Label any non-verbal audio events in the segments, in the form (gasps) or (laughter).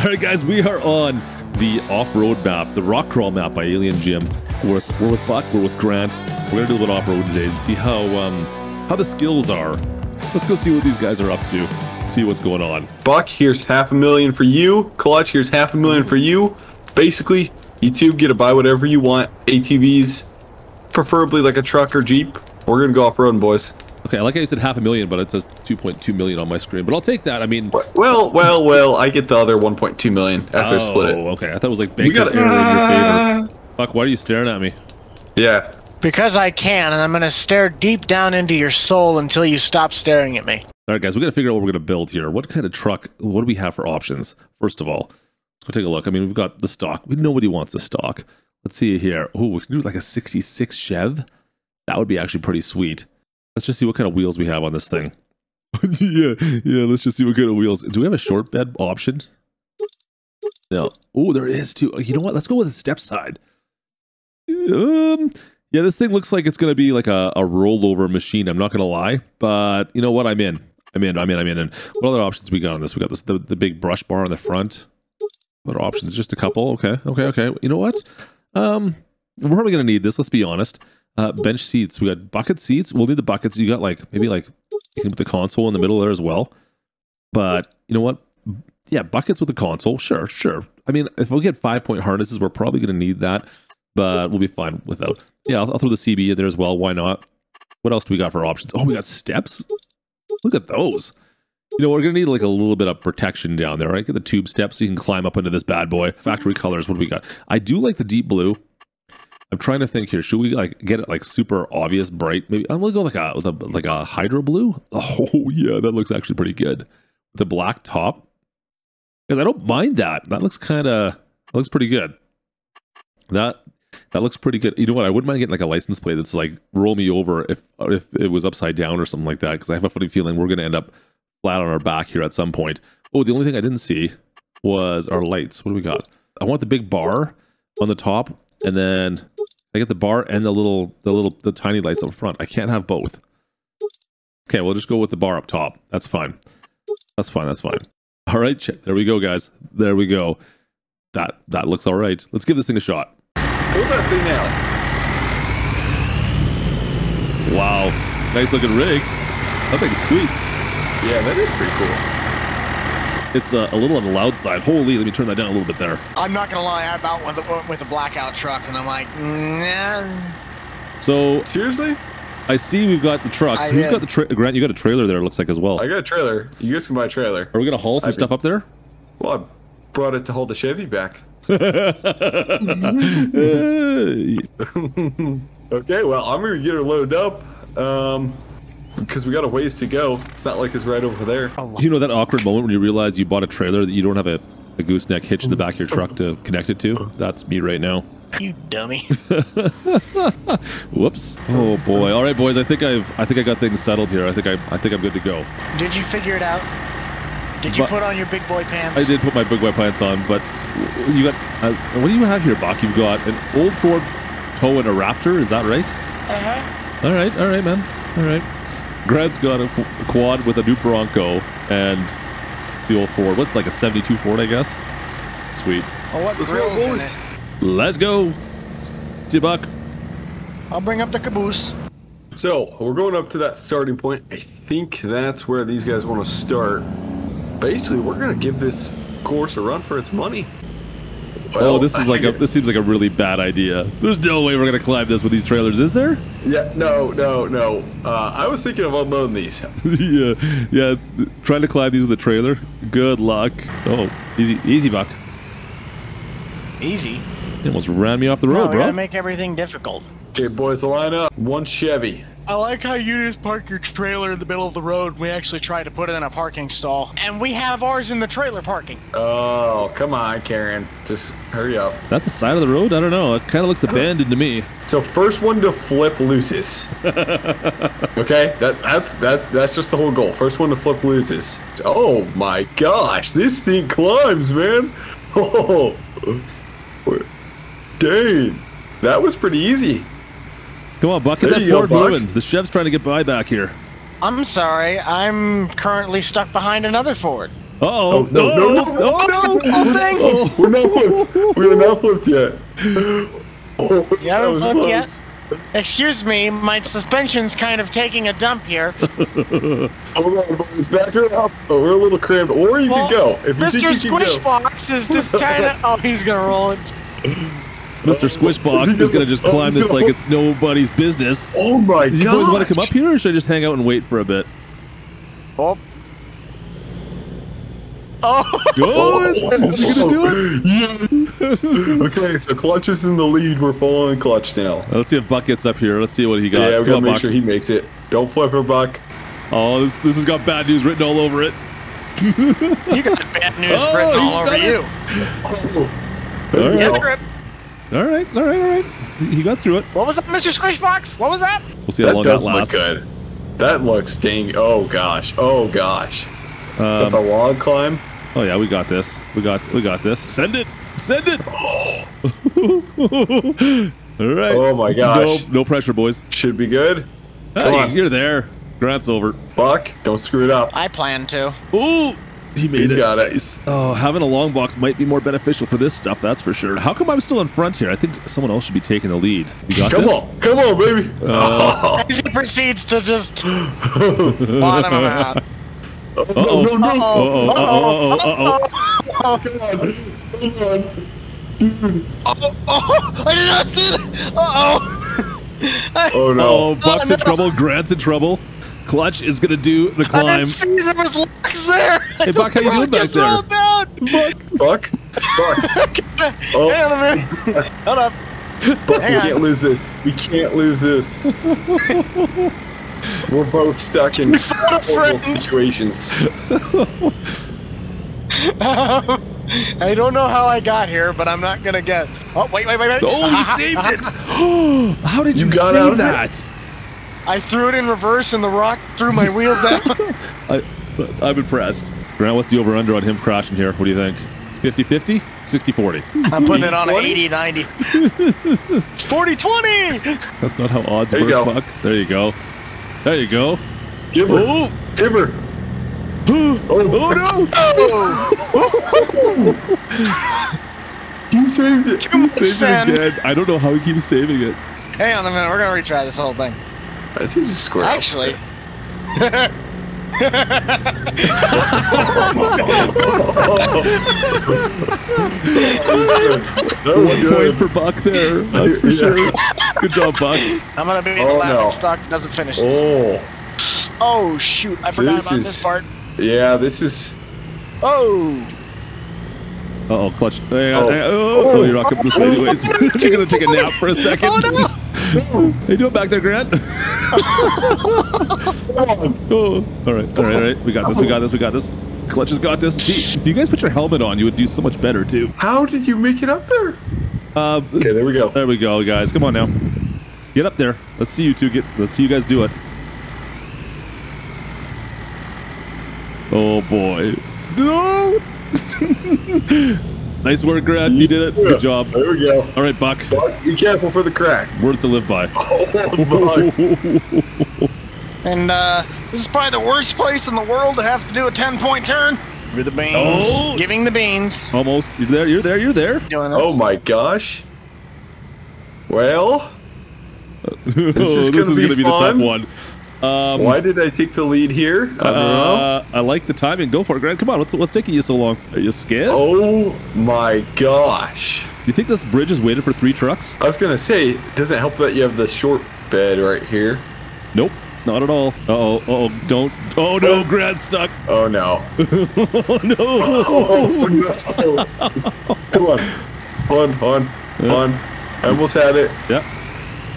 All right, guys, we are on the off-road map, the rock crawl map by Alien Jim. We're with, we're with Buck, we're with Grant. We're gonna do a little off-road today and see how um how the skills are. Let's go see what these guys are up to. See what's going on. Buck, here's half a million for you. Klutch, here's half a million for you. Basically, you two get to buy whatever you want. ATVs, preferably like a truck or Jeep. We're gonna go off-roading, boys. Okay, I like how you said half a million, but it says 2.2 million on my screen. But I'll take that. I mean, Well, well, well, I get the other 1.2 million after I split oh, it. okay. I thought it was like baked got in it. error in your favor. (laughs) Fuck, why are you staring at me? Yeah. Because I can, and I'm gonna stare deep down into your soul until you stop staring at me. All right, guys, we got to figure out what we're going to build here. What kind of truck? What do we have for options? First of all, let's go take a look. I mean, we've got the stock. We nobody wants the stock. Let's see here. Oh, we can do like a 66 Chev. That would be actually pretty sweet. Let's just see what kind of wheels we have on this thing. (laughs) yeah, yeah. Let's just see what kind of wheels. Do we have a short bed option? No. Oh, there is too. You know what? Let's go with the step side. Um, yeah, this thing looks like it's going to be like a, a rollover machine. I'm not going to lie, but you know what? I'm in. I'm in. I'm in. I'm in. And what other options we got on this? We got this the, the big brush bar on the front. Other options? Just a couple. Okay. Okay. Okay. You know what? Um, we're probably going to need this. Let's be honest. Uh, bench seats. We got bucket seats. We'll need the buckets. You got like maybe like you can put the console in the middle there as well. But you know what? Yeah, buckets with the console. Sure, sure. I mean, if we get five point harnesses, we're probably going to need that, but we'll be fine without. Yeah, I'll, I'll throw the CB in there as well. Why not? What else do we got for options? Oh, we got steps. Look at those. You know, we're gonna need like a little bit of protection down there, right? Get the tube steps so you can climb up into this bad boy. Factory colors. What do we got? I do like the deep blue. I'm trying to think here. Should we like get it like super obvious, bright? Maybe I'm gonna go like a with a like a hydro blue. (laughs) Oh yeah, that looks actually pretty good. The black top, because I don't mind that. That looks kind of looks pretty good. That that looks pretty good. You know what? I wouldn't mind getting like a license plate that's like roll me over if if it was upside down or something like that. Because I have a funny feeling we're gonna end up flat on our back here at some point. Oh, the only thing I didn't see was our lights. What do we got? I want the big bar on the top, and then I get the bar and the little the little the tiny lights up front. I can't have both. Okay, we'll just go with the bar up top. That's fine. That's fine. That's fine. All right, there we go, guys. There we go. That that looks all right. Let's give this thing a shot. Hold that thing out. Wow, nice looking rig. That thing's sweet. Yeah, that is pretty cool. It's uh, a little on the loud side. Holy, let me turn that down a little bit there. I'm not gonna lie, I about went with, with a blackout truck, and I'm like, nah. So Seriously? I see we've got the trucks. I Who's did. got the tra- Grant? You got a trailer there. It looks like as well. I got a trailer. You guys can buy a trailer. Are we gonna haul some I stuff up there? Well, I brought it to hold the Chevy back. (laughs) (laughs) Okay, well, I'm gonna get her loaded up. Um, because we got a ways to go. It's not like it's right over there. you know that awkward moment when you realize you bought a trailer that you don't have a, a gooseneck hitch in the back of your truck to connect it to? That's me right now. You dummy. (laughs) Whoops. Oh boy. All right, boys. I think I've I think I got things settled here. I think I I think I'm good to go. Did you figure it out? Did you But- put on your big boy pants? I did put my big boy pants on, but you got uh, what do you have here, Buck? You've got an old Ford tow and a Raptor. Is that right? Uh-huh. All right, all right, man. All right. Grant's got a, f- a quad with a new Bronco and the old Ford. What's like a 72 Ford, I guess? Sweet. Oh, what Let's grill's boys. Let's go. See you, Buck. I'll bring up the caboose. So we're going up to that starting point. I think that's where these guys want to start. Basically, we're gonna give this course a run for its money. Oh, this is like a this seems like a really bad idea. There's no way we're gonna climb this with these trailers, is there? Yeah, no, no, no. Uh, I was thinking of unloading these. (laughs) yeah, yeah. Trying to climb these with a trailer. Good luck. Oh, easy, easy, Buck. Easy. You almost ran me off the No, road, we bro. gotta make everything difficult. Okay, boys, line up. One Chevy. I like how you just park your trailer in the middle of the road. We actually tried to put it in a parking stall. And we have ours in the trailer parking. Oh, come on, Karen. Just hurry up. That the side of the road? I don't know. It kind of looks abandoned to me. So first one to flip loses. (laughs) okay, that that's that that's just the whole goal. First one to flip loses. Oh my gosh, this thing climbs, man. (laughs) Oh, dang, that was pretty easy. Come on, Buck. Get There that you go, Ford Buck. moving. The Chev's trying to get by back here. I'm sorry, I'm currently stuck behind another Ford. oh, Oh, no, no, no, no, oh, Awesome no. whole thing. Oh, we're not flipped. We're not flipped yet. Oh, You haven't flipped close. yet? Excuse me, my suspension's kind of taking a dump here. (laughs) Hold on, boys. Back her up. Oh, we're a little crammed. Or you Well, can go. If you Mr. think you can go. Squishbox is just trying to. (laughs) Oh, he's gonna roll it. (laughs) Mr. Squishbox Is gonna- gonna just oh, climb this like it's nobody's business. Oh my god! Do you god. boys want to come up here, or should I just hang out and wait for a bit? Oh. Oh. Good. Oh. Is he gonna do it? Yeah. (laughs) okay, so Klutch is in the lead. We're following Klutch now. Let's see if Buck gets up here. Let's see what he got. Yeah, we Come gotta on, make Buck. sure he makes it. Don't flip her, Buck. Oh, this, this has got bad news written all over it. You got bad news (laughs) Oh, written all over done it. you. All Get the grip. All right, all right, all right. He got through it. What was that, Mr. Squishbox? What was that? We'll see how That long does that look good. That looks dang. Oh gosh. Oh gosh. Um, With a log climb. oh yeah, we got this. We got we got this. Send it. Send it. (laughs) all right. Oh my gosh. No, no pressure, boys. Should be good. Come Hey, on. you're there. Grant's over. Buck, don't screw it up. I plan to. Ooh, he made He's it. got ice. Oh, having a long box might be more beneficial for this stuff. That's for sure. How come I'm still in front here? I think someone else should be taking the lead. You got Come this? on. Come on, baby. Uh, As (laughs) he proceeds to just bottom him out. Oh, Uh-oh. no. Come on. Come on. Oh, oh, (laughs) I did not see that. Uh-oh. (laughs) Oh no. Oh, Buck's no. in trouble. Grant's in trouble. Klutch is gonna do the climb. I didn't see there was locks there. Hey, Buck, how you doing back just there? rolled down. Buck. Buck. (laughs) Oh. Hang on a minute. Hold up. Buck, we on. can't lose this. We can't lose this. (laughs) We're both stuck in (laughs) horrible friend. situations. Um, I don't know how I got here, but I'm not gonna get. Oh wait, wait, wait, wait. Oh, he saved it! (gasps) How did you, You got out save of it? That? I threw it in reverse, and the rock threw my wheel down. (laughs) I, I'm impressed. Grant, what's the over under on him crashing here? What do you think? 50 50? 60 40. I'm putting it on an 20? 80 90. (laughs) 40 20! That's not how odds There you work, go. Buck. There you go. There you go. Give her. Oh, Give her. (gasps) Oh. Oh, oh no! You (laughs) oh. saved it. Too much Saved it again. I don't know how he keeps saving it. Hang on a minute, we're gonna retry this whole thing. I think just square. Actually, One good. point for Buck there. That's for Yeah. sure. Good job, Buck. I'm gonna be the Oh, laughing no. stock that doesn't finish this. Oh, Oh shoot, I forgot This about is- this part. yeah. This is. Oh! Uh oh, Klutch. Oh. Oh, oh, you're not coming this way anyways. (laughs) (laughs) you're gonna take a nap for a second. Oh no! How you doing back there, Grant? (laughs) oh, all right, all right, all right. We got this. We got this. We got this. Klutch has got this. See, if you guys put your helmet on, you would do so much better too. How did you make it up there? Uh, Okay, there we go. there we go, guys. Come on now, get up there. Let's see you two get. Let's see you guys do it. Oh boy, no! (laughs) nice work, Grant. You did it. Good job. There we go. All right, Buck. Buck, be careful for the crack. Words to live by. (laughs) Oh, And uh, this is probably the worst place in the world to have to do a 10 point turn. With the beans. Oh. Giving the beans. Almost. You're there. You're there. You're there. Doing oh my gosh. Well, (laughs) This is gonna be the fun. tough one. Um, why did I take the lead here? I don't know. uh, I like the timing. Go for it, Grant. Come on. What's what's taking you so long? Are you scared? Oh my gosh. Do you think this bridge is weighted for three trucks? I was gonna say, doesn't help that you have the short bed right here. Nope. Not at all. Uh oh. Uh oh. Don't. Oh no, (laughs) Grant's stuck. Oh no. (laughs) Oh no. (laughs) Oh no. Come on. Hold on, hold on, hold on. I almost had it. Yeah.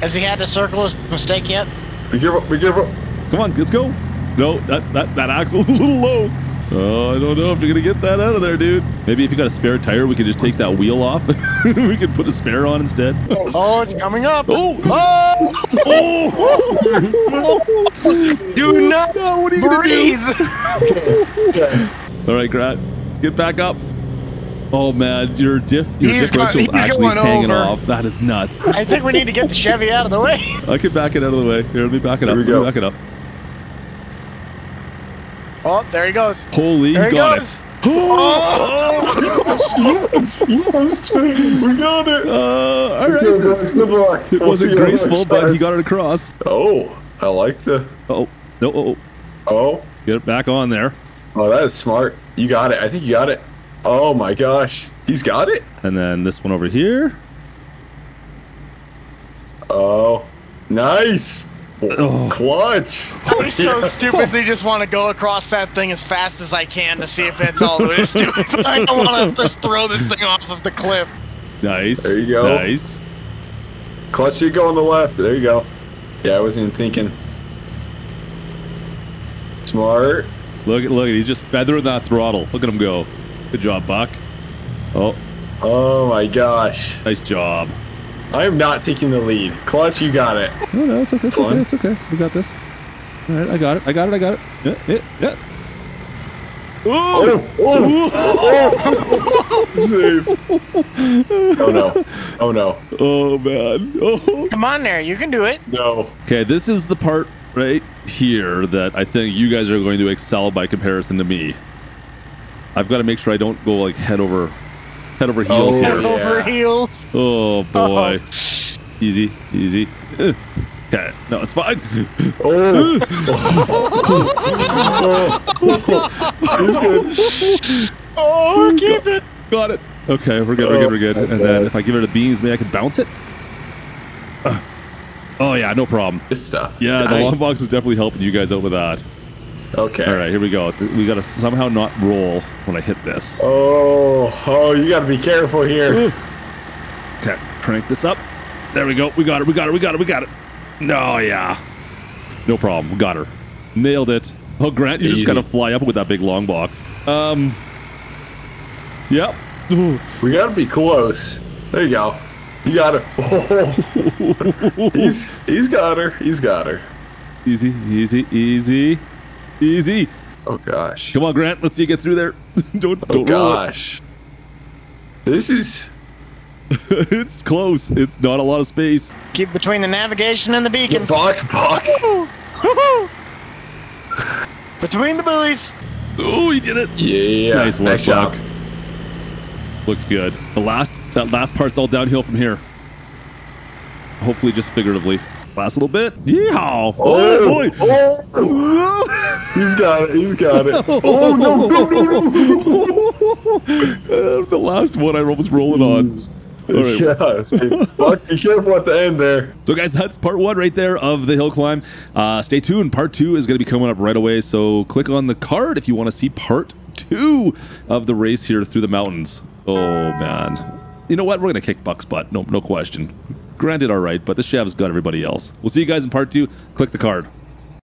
Has he had to circle his mistake yet? Be careful, be careful. Come on. Let's go. No, that that that axle's (laughs) a little low. Oh, I don't know if you're gonna get that out of there, dude. Maybe if you got a spare tire, we could just take that wheel off. (laughs) we could put a spare on instead. Oh, it's coming up. Oh! Oh! Oh! Do not No, what are you gonna do? breathe. Okay. (laughs) All right, Grant, get back up. Oh man, your diff, your He's go- differential's he's actually going hanging over. off. That is nuts. I think we need to get the Chevy out of the way. (laughs) I can back it out of the way. Here, let me back it There up. we Let go. back it up. Oh, there he goes. Holy, There you he got goes. it. yes, yes, we got it. Uh, all Okay, right. guys, good luck. It We'll wasn't graceful, but he got it across. Oh, I like the. Oh, no, oh, oh. Oh, get it back on there. oh, that is smart. You got it. I think you got it. Oh my gosh, he's got it. And then this one over here. Oh, nice. Oh. Klutch. (laughs) I so stupidly just want to go across that thing as fast as I can to see if that's all it is (laughs) doing. I don't want to just throw this thing off of the cliff. Nice. There you go. Nice. Klutch you go on the left. There you go. Yeah, I wasn't even thinking. Smart. Look at look at he's just feathering that throttle. Look at him go. Good job, Buck. Oh, Oh my gosh. nice job. I am not taking the lead. Klutch, you got it. No, no, it's okay. It's Fun. okay. It's okay. We got this. All right, I got it. I got it. I got it. Yeah, yeah, yeah. Oh, oh, oh. (laughs) Save. Oh no. Oh no. Oh man. (laughs) Oh. Come on there, you can do it. No. Okay, this is the part right here that I think you guys are going to excel by comparison to me. I've got to make sure I don't go like head over, head over heels Oh, here. Head yeah. over heels. (laughs) Oh boy. Oh. Easy, easy. (sighs) Okay, no, it's fine. Oh. oh. (laughs) He's good. Oh, keep it. Got it. Okay, we're good, we're good, we're good. Oh, And then if I give her the beans, maybe I can bounce it. Uh, (sighs) oh yeah, no problem. This stuff. Yeah, the Dang. long box is definitely helping you guys out with that. Okay. All right, here we go. We gotta somehow not roll when I hit this. Oh, oh, you gotta be careful here. Okay, crank this up. There we go. We got it. We got it. We got it. We got it. No, yeah. No problem. We got her. Nailed it. Oh, Grant, you just Easy. gotta fly up with that big long box. Um. Yep. Ooh. We gotta be close. There you go. You got her. (laughs) Oh. (laughs) he's he's got her. He's got her. Easy, easy, easy, easy. Oh gosh. Come on, Grant. Let's see you get through there. (laughs) don't Oh don't roll it. gosh. This is (laughs) it's close. It's not a lot of space. Keep between the navigation and the beacons. Buck Buck. (laughs) Between the buoys. Oh, he did it. Yeah. Nice work, Nice job. Buck. Looks good. The last that last part's all downhill from here. Hopefully, just figuratively. Last little bit. Yeehaw! Oh, oh boy! Oh, he's got it. He's got it. (laughs) Oh no! no, no, no. Uh, the last one I was rolling on. All right. Yeah. see, Buck, be (laughs) careful at the end there. So, guys, that's part one right there of the hill climb. Uh, stay tuned. Part two is going to be coming up right away. So, click on the card if you want to see part two of the race here through the mountains. Oh man, you know what? We're going to kick Buck's butt. No, no question. Granted, all right, but the Chev's got everybody else. We'll see you guys in part two. Click the card.